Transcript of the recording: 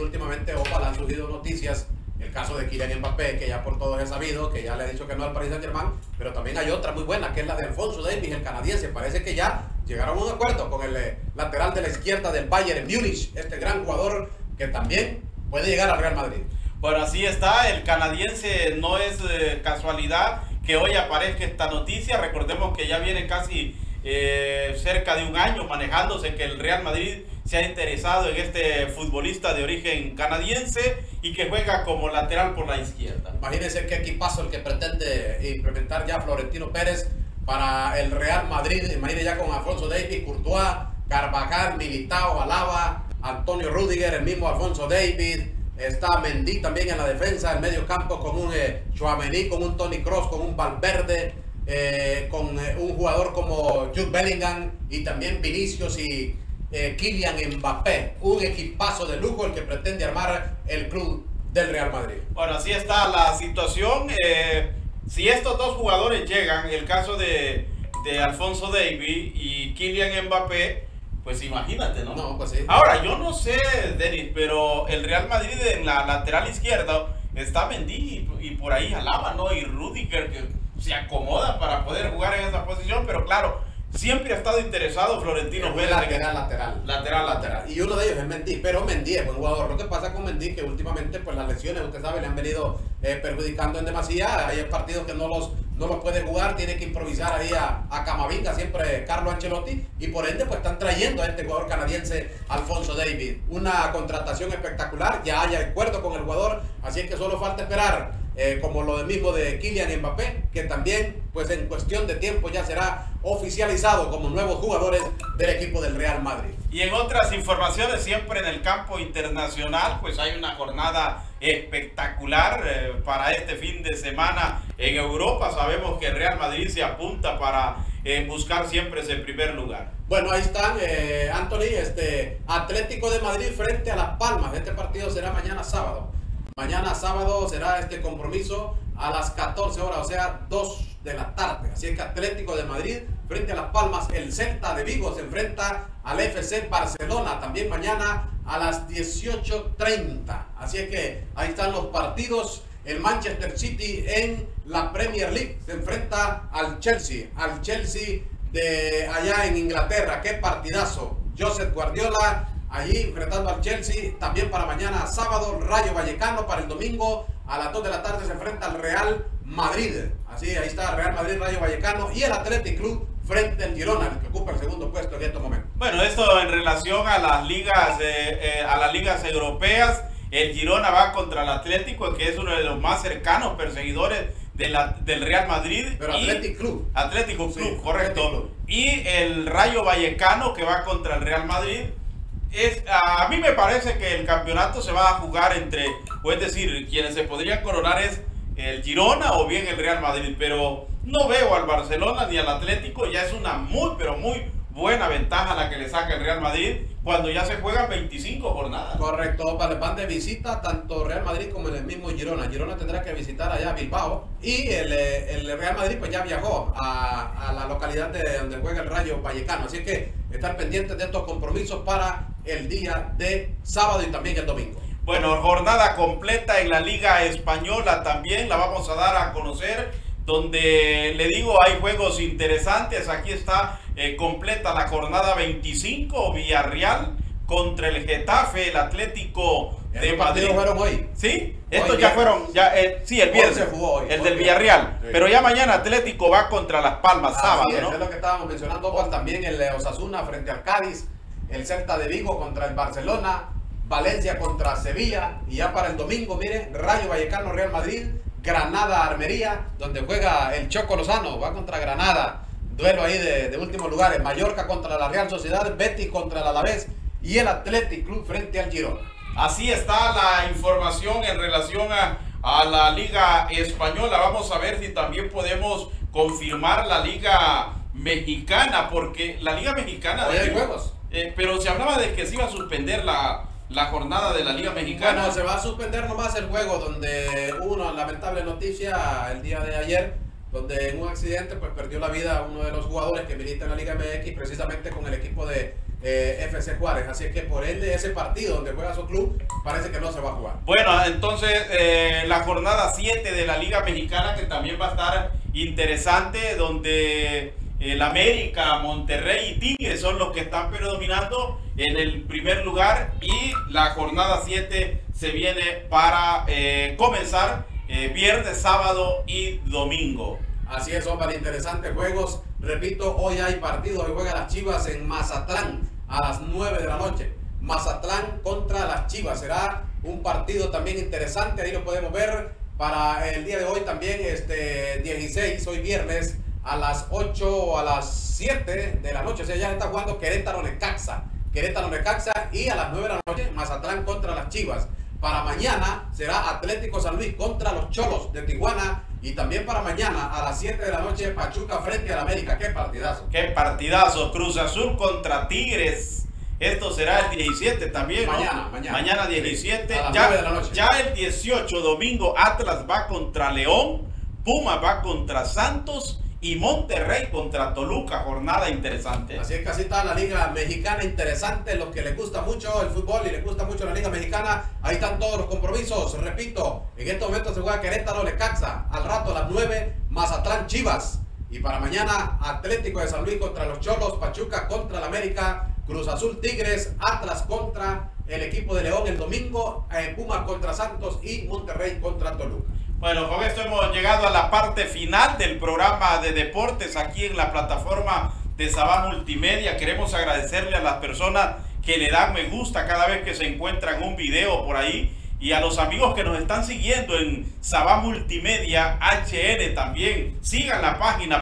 Últimamente, ojalá han surgido noticias. El caso de Kylian Mbappé, que ya por todos es sabido, que ya le ha dicho que no al Paris Saint Germain, pero también hay otra muy buena, que es la de Alfonso Davis, el canadiense. Parece que ya llegaron a un acuerdo con el eh, lateral de la izquierda del Bayern Múnich, este gran jugador que también puede llegar al Real Madrid. Bueno, así está, el canadiense no es eh, casualidad que hoy aparezca esta noticia. Recordemos que ya viene casi eh, cerca de un año manejándose que el Real Madrid se ha interesado en este futbolista de origen canadiense y que juega como lateral por la izquierda. Imagínense qué equipazo el que pretende implementar ya Florentino Pérez para el Real Madrid. Imagínense ya con Alfonso Davis, Courtois, Carvajal, Militao, Alaba, Antonio Rudiger, el mismo Alfonso Davis. Está Mendy también en la defensa, el medio campo con un eh, con un Tony Cross, con un Valverde, eh, con eh, un jugador como Jude Bellingham y también Vinicius y eh, Kylian Mbappé. Un equipazo de lujo el que pretende armar el club del Real Madrid. Bueno, así está la situación. Eh, si estos dos jugadores llegan, el caso de, Alfonso Davis y Kylian Mbappé, pues imagínate, ¿no? No, pues sí. Ahora, yo no sé, Denis, pero el Real Madrid en la lateral izquierda está Mendy y, por ahí Alaba, ¿no? Y Rudiger que se acomoda para poder jugar en esa posición, pero claro, Siempre ha estado interesado Florentino Pérez. Lateral, lateral. Lateral, lateral. Y uno de ellos es Mendy, pero Mendy es buen jugador. Lo que pasa con Mendy que últimamente pues las lesiones, usted sabe, le han venido eh, perjudicando en demasía. Hay partidos que no los, no los puede jugar, tiene que improvisar ahí a, a Camavinga, siempre Carlos Ancelotti. Y por ende pues están trayendo a este jugador canadiense, Alfonso David. Una contratación espectacular, ya hay acuerdo con el jugador, así es que solo falta esperar eh, como lo mismo de Kylian Mbappé, que también pues en cuestión de tiempo ya será oficializado como nuevos jugadores del equipo del Real Madrid. Y en otras informaciones, siempre en el campo internacional, pues hay una jornada espectacular eh, para este fin de semana en Europa. Sabemos que el Real Madrid se apunta para eh, buscar siempre ese primer lugar. Bueno, ahí están, Anthony, este Atlético de Madrid frente a Las Palmas. Este partido será mañana sábado. Mañana sábado será este compromiso a las 14 horas, o sea, 2 de la tarde. Así es que Atlético de Madrid frente a Las Palmas, el Celta de Vigo se enfrenta al FC Barcelona también mañana a las 18.30. Así es que ahí están los partidos. El Manchester City en la Premier League se enfrenta al Chelsea, al Chelsea de allá en Inglaterra. Qué partidazo. Joseph Guardiola allí enfrentando al Chelsea. También para mañana sábado, Rayo Vallecano. Para el domingo a las 2 de la tarde se enfrenta al Real Madrid. Así, ahí está Real Madrid, Rayo Vallecano y el Athletic Club frente al Girona, que ocupa el segundo puesto en estos momentos. Bueno, esto en relación a las ligas, eh, a las ligas europeas. El Girona va contra el Atlético, que es uno de los más cercanos perseguidores de la, del Real Madrid. Pero Athletic Club. Atlético Club, correcto. Y el Rayo Vallecano, que va contra el Real Madrid es, a mí me parece que el campeonato se va a jugar entre, o es decir, quienes se podrían coronar es el Girona o bien el Real Madrid, pero no veo al Barcelona ni al Atlético, ya es una muy, pero muy buena ventaja la que le saca el Real Madrid cuando ya se juegan 25 jornadas. Correcto, van de visita tanto Real Madrid como el mismo Girona. Girona tendrá que visitar allá Bilbao y el, el Real Madrid pues ya viajó a, a, la localidad de donde juega el Rayo Vallecano. Así que estar pendientes de estos compromisos para el día de sábado y también el domingo. Bueno, jornada completa en la Liga Española también la vamos a dar a conocer, donde le digo hay juegos interesantes. Aquí está eh, completa la jornada 25, Villarreal contra el Getafe, el Atlético de Madrid. fueron hoy? Sí, estos ya fueron, ya, eh, sí, el viernes, el del Villarreal. Pero ya mañana Atlético va contra Las Palmas, sábado, ¿no? Es lo que estábamos mencionando, Juan, también el Osasuna frente al Cádiz el Celta de Vigo contra el Barcelona, Valencia contra Sevilla y ya para el domingo, miren, Rayo Vallecano Real Madrid, Granada Armería, donde juega el Choco Lozano, va contra Granada, duelo ahí de, último lugar, Mallorca contra la Real Sociedad, Betis contra el Alavés y el Athletic Club frente al Girona. Así está la información en relación a, a la Liga Española. Vamos a ver si también podemos confirmar la Liga Mexicana, porque la Liga Mexicana... Hoy hay juegos. Eh, pero se hablaba de que se iba a suspender la, jornada de la Liga Mexicana. Bueno, se va a suspender nomás el juego donde hubo una lamentable noticia el día de ayer, donde en un accidente pues perdió la vida uno de los jugadores que milita en la Liga MX precisamente con el equipo de, eh, FC Juárez. Así que por ende ese partido donde juega su club parece que no se va a jugar. Bueno, entonces eh, la jornada 7 de la Liga Mexicana que también va a estar interesante, donde el América, Monterrey y Tigres son los que están predominando en el primer lugar y la jornada 7 se viene para eh, comenzar eh, viernes, sábado y domingo. Así es, para interesantes juegos. Repito, hoy hay partido, hoy juega las Chivas en Mazatlán a las 9 de la noche. Mazatlán contra las Chivas. Será un partido también interesante, ahí lo podemos ver para el día de hoy también, este 16, hoy viernes, a las 8 o a las 7 de la noche. O sea, ya está jugando Querétaro Necaxa. Querétaro Necaxa y a las 9 de la noche Mazatlán contra las Chivas. Para mañana será Atlético San Luis contra los Cholos de Tijuana. Y también para mañana a las 7 de la noche Pachuca frente al América. ¡Qué partidazo! ¡Qué partidazo! Cruz Azul contra Tigres. Esto será el 17 también, ¿no? Mañana, mañana. Mañana 17. A las ya, 9 de la noche. ya el 18 domingo Atlas va contra León, Puma va contra Santos y Monterrey contra Toluca. Jornada interesante. Así es que así está la Liga Mexicana interesante. Los que les gusta mucho el fútbol y les gusta mucho la Liga Mexicana, ahí están todos los compromisos. Repito, en este momento se juega Querétaro Necaxa. Al rato a las 9, Mazatlán Chivas. Y para mañana, Atlético de San Luis contra los Cholos, Pachuca contra el América, Cruz Azul Tigres, Atlas contra el equipo de León el domingo, eh, Pumas contra Santos y Monterrey contra Toluca. Bueno, con esto hemos llegado a la parte final del programa de deportes aquí en la plataforma de Sabá Multimedia. Queremos agradecerle a las personas que le dan me gusta cada vez que se encuentran un video por ahí y a los amigos que nos están siguiendo en Sabá Multimedia HN también. Sigan la página.